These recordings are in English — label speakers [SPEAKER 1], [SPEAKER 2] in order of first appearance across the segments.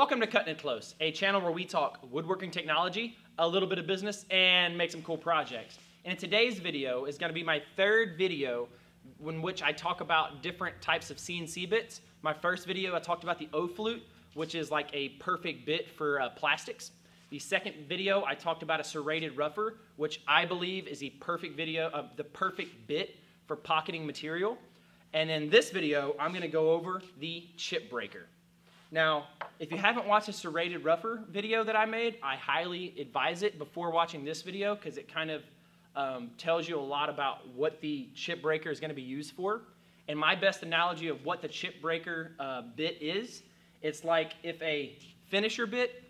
[SPEAKER 1] Welcome to Cutting It Close, a channel where we talk woodworking technology, a little bit of business, and make some cool projects. And today's video is going to be my third video in which I talk about different types of CNC bits. My first video, I talked about the O-flute, which is like a perfect bit for uh, plastics. The second video, I talked about a serrated rougher, which I believe is the perfect video of the perfect bit for pocketing material. And in this video, I'm going to go over the chip breaker. Now, if you haven't watched a serrated rougher video that I made, I highly advise it before watching this video because it kind of um, tells you a lot about what the chip breaker is going to be used for. And my best analogy of what the chip breaker uh, bit is, it's like if a finisher bit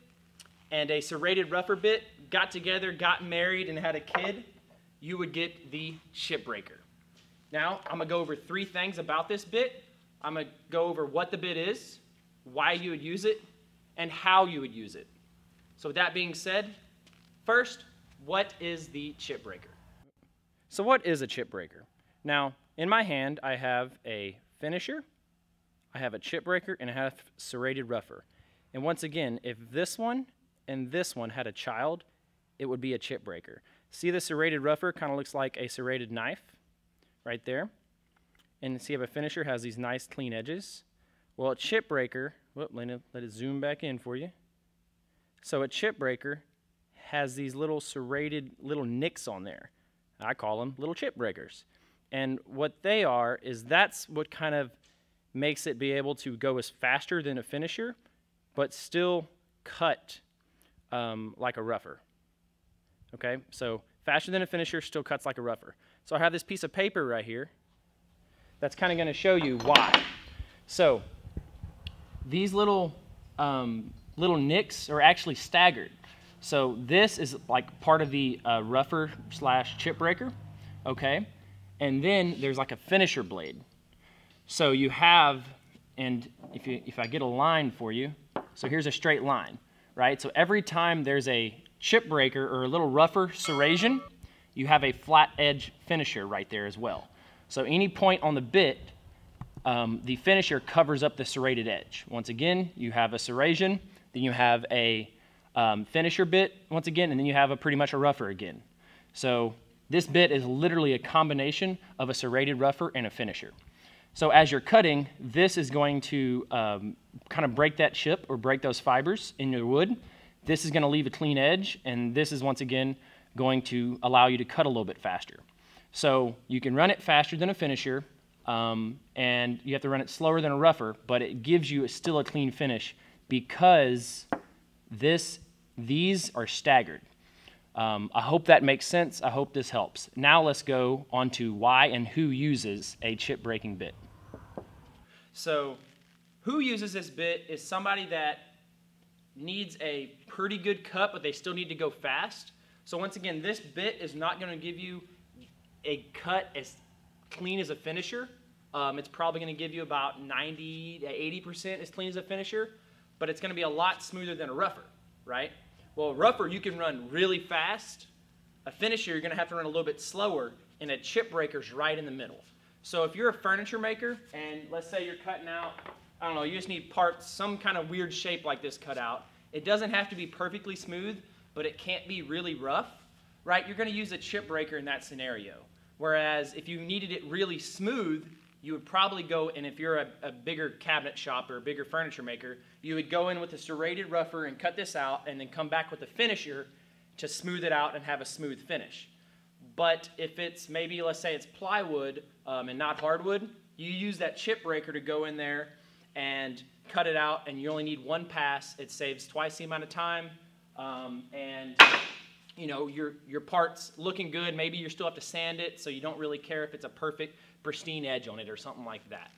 [SPEAKER 1] and a serrated rougher bit got together, got married, and had a kid, you would get the chip breaker. Now, I'm going to go over three things about this bit. I'm going to go over what the bit is, why you would use it, and how you would use it. So with that being said, first, what is the chip breaker? So what is a chip breaker? Now, in my hand, I have a finisher, I have a chip breaker, and I have serrated rougher. And once again, if this one and this one had a child, it would be a chip breaker. See the serrated rougher kind of looks like a serrated knife right there. And see if a finisher has these nice clean edges. Well, a chip breaker, whoop, let it, let it zoom back in for you. So a chip breaker has these little serrated little nicks on there. I call them little chip breakers. And what they are is that's what kind of makes it be able to go as faster than a finisher, but still cut um, like a rougher. Okay, so faster than a finisher, still cuts like a rougher. So I have this piece of paper right here that's kind of going to show you why. So these little um, little nicks are actually staggered. So this is like part of the uh, rougher slash chip breaker, okay? And then there's like a finisher blade. So you have, and if, you, if I get a line for you, so here's a straight line, right? So every time there's a chip breaker or a little rougher serration, you have a flat edge finisher right there as well. So any point on the bit, um, the finisher covers up the serrated edge. Once again, you have a serration, then you have a um, finisher bit once again, and then you have a pretty much a rougher again. So this bit is literally a combination of a serrated rougher and a finisher. So as you're cutting, this is going to um, kind of break that chip or break those fibers in your wood. This is going to leave a clean edge, and this is once again going to allow you to cut a little bit faster. So you can run it faster than a finisher, um, and you have to run it slower than a rougher, but it gives you still a clean finish because this, these are staggered. Um, I hope that makes sense. I hope this helps. Now let's go on to why and who uses a chip breaking bit. So who uses this bit is somebody that needs a pretty good cut, but they still need to go fast. So once again, this bit is not going to give you a cut as clean as a finisher. Um, it's probably going to give you about 90 to 80% as clean as a finisher, but it's going to be a lot smoother than a rougher, right? Well, rougher, you can run really fast. A finisher, you're going to have to run a little bit slower, and a chip breaker's right in the middle. So if you're a furniture maker, and let's say you're cutting out, I don't know, you just need parts, some kind of weird shape like this cut out. It doesn't have to be perfectly smooth, but it can't be really rough, right? You're going to use a chip breaker in that scenario. Whereas if you needed it really smooth, you would probably go, and if you're a, a, bigger cabinet shop or a bigger furniture maker, you would go in with a serrated rougher and cut this out and then come back with a finisher to smooth it out and have a smooth finish. But if it's maybe, let's say it's plywood um, and not hardwood, you use that chip breaker to go in there and cut it out and you only need one pass. It saves twice the amount of time um, and you know, your, your part's looking good. Maybe you still have to sand it, so you don't really care if it's a perfect, pristine edge on it or something like that.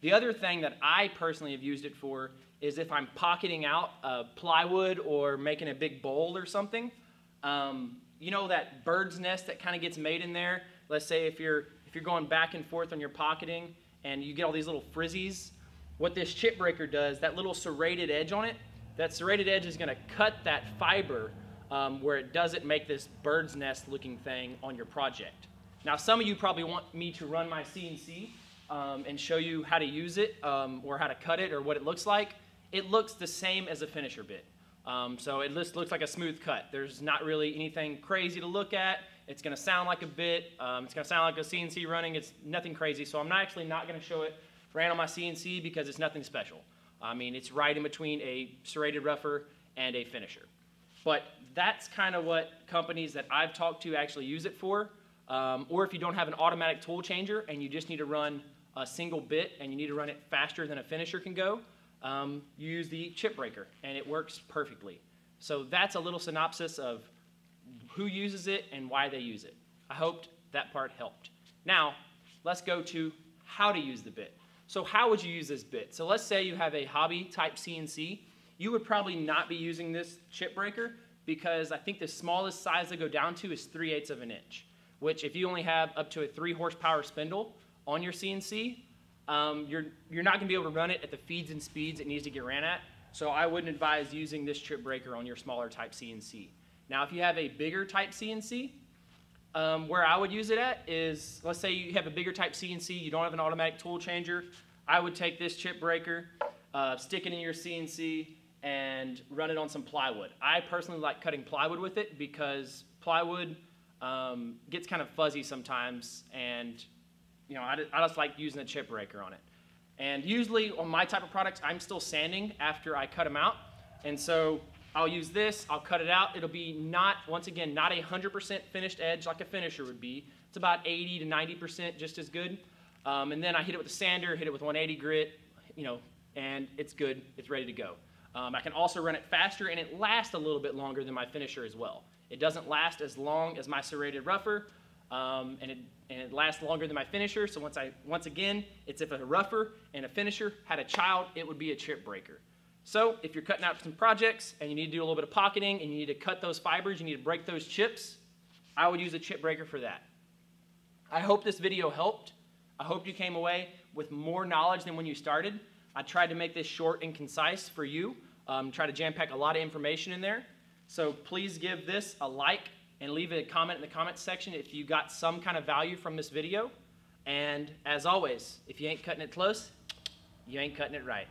[SPEAKER 1] The other thing that I personally have used it for is if I'm pocketing out a plywood or making a big bowl or something. Um, you know that bird's nest that kind of gets made in there? Let's say if you're, if you're going back and forth on your pocketing and you get all these little frizzies, what this chip breaker does, that little serrated edge on it, that serrated edge is going to cut that fiber um, where it doesn't make this bird's nest looking thing on your project. Now, some of you probably want me to run my CNC um, and show you how to use it um, or how to cut it or what it looks like. it looks the same as a finisher bit. Um, so it just looks like a smooth cut. There's not really anything crazy to look at. It's going to sound like a bit. Um, it's going to sound like a CNC running. It's nothing crazy. So I'm not actually not going to show it ran on my CNC because it's nothing special. I mean, it's right in between a serrated rougher and a finisher. But that's kind of what companies that I've talked to actually use it for. Um, or if you don't have an automatic tool changer and you just need to run a single bit and you need to run it faster than a finisher can go, um, you use the chip breaker and it works perfectly. So that's a little synopsis of who uses it and why they use it. I hoped that part helped. Now, let's go to how to use the bit. So how would you use this bit? So let's say you have a hobby type CNC. You would probably not be using this chip breaker because I think the smallest size they go down to is 3 eighths of an inch, which if you only have up to a 3 horsepower spindle on your CNC, um, you're, you're not going to be able to run it at the feeds and speeds it needs to get ran at. So I wouldn't advise using this chip breaker on your smaller type CNC. Now, if you have a bigger type CNC, um, where I would use it at is, let's say you have a bigger type CNC, you don't have an automatic tool changer, I would take this chip breaker, uh, stick it in your CNC, and run it on some plywood. I personally like cutting plywood with it because plywood um, gets kind of fuzzy sometimes, and you know, I, I just like using a chip breaker on it. And usually on my type of products, I'm still sanding after I cut them out, and so I'll use this, I'll cut it out. It'll be not, once again, not a 100% finished edge like a finisher would be. It's about 80 to 90% just as good. Um, and then I hit it with a sander, hit it with 180 grit, you know, and it's good. It's ready to go. Um, I can also run it faster and it lasts a little bit longer than my finisher as well. It doesn't last as long as my serrated rougher, um, and, it, and it lasts longer than my finisher. So once, I, once again, it's if a rougher and a finisher had a child, it would be a chip breaker. So if you're cutting out some projects and you need to do a little bit of pocketing and you need to cut those fibers, you need to break those chips, I would use a chip breaker for that. I hope this video helped. I hope you came away with more knowledge than when you started. I tried to make this short and concise for you, um, try to jam pack a lot of information in there. So please give this a like and leave a comment in the comment section if you got some kind of value from this video. And as always, if you ain't cutting it close, you ain't cutting it right.